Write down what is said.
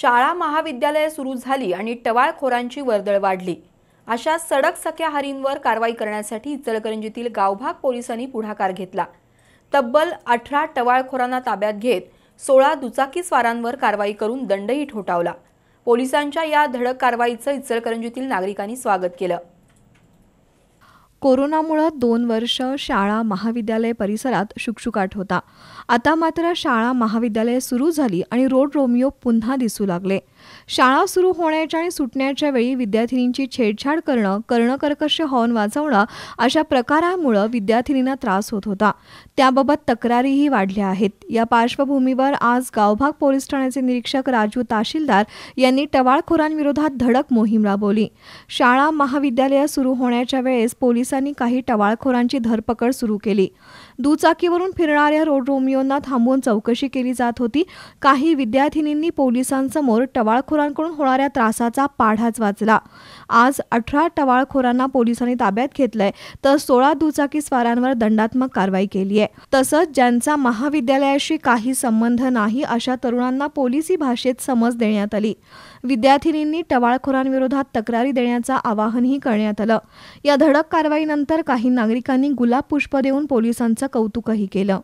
शाळा महाविद्यालये सुरू झाली आणि टवाळखोरांची वर्दळ वाढली. अशा सडक सख्या हरींवर कारवाई करण्यासाठी इचलकरंजीतील गावभाग पोलिसांनी पुढाकार घेतला. तब्बल अठरा टवाळखोरांना ताब्यात घेत सोळा दुचाकी स्वारांवर कारवाई करून दंडही ठोठावला. पोलिसांच्या या धडक कारवाईचं इचलकरंजीतील नागरिकांनी स्वागत केलं. कोरोनामुळं दोन वर्ष शाळा महाविद्यालय परिसरात शुकशुकाट होता. आता मात्र शाळा महाविद्यालय सुरू झाली आणि रोड रोमिओ पुन्हा दिसू लागले. शाळा सुरू होण्याच्या आणि सुटण्याच्या वेळी विद्यार्थिनींची छेडछाड करणं कर्णकर्कश हॉर्न वाजवणं अशा प्रकारामुळं विद्यार्थिनींना त्रास होत होता. त्याबाबत तक्रारीही वाढल्या आहेत. या पार्श्वभूमीवर आज गावभाग पोलीस ठाण्याचे निरीक्षक राजू ताशीलदार यांनी टवाळखोरांविरोधात धडक मोहीम राबवली. शाळा महाविद्यालय सुरू होण्याच्या वेळेस पोलीस पोलिसांनी काही टवाळखोरांची धरपकड सुरू केली. दुचाकीवरून फिरणाऱ्या रोड रोमिओंना थांबवून चौकशी केली जात होती. काही विद्यार्थिनींनी पोलिसांसमोर टवाळखोरांकडून होणाऱ्या त्रासाचा पाढाच वाचला. आज अठरा टवाळखोरांना पोलिसांनी ताब्यात घेतलंय तर सोळा दुचाकी स्वारांवर दंडात्मक कारवाई केली आहे. तसंच ज्यांचा महाविद्यालयाशी काही संबंध नाही अशा तरुणांना पोलिसी भाषेत समज देण्यात आली. विद्यार्थिनींनी टवाळखोरांविरोधात तक्रारी देण्याचं आवाहनही करण्यात आलं. या धडक कारवाई कारवाईनंतर काही नागरिकांनी गुलाब पुष्प देऊन पोलिसांचं कौतुकही केलं.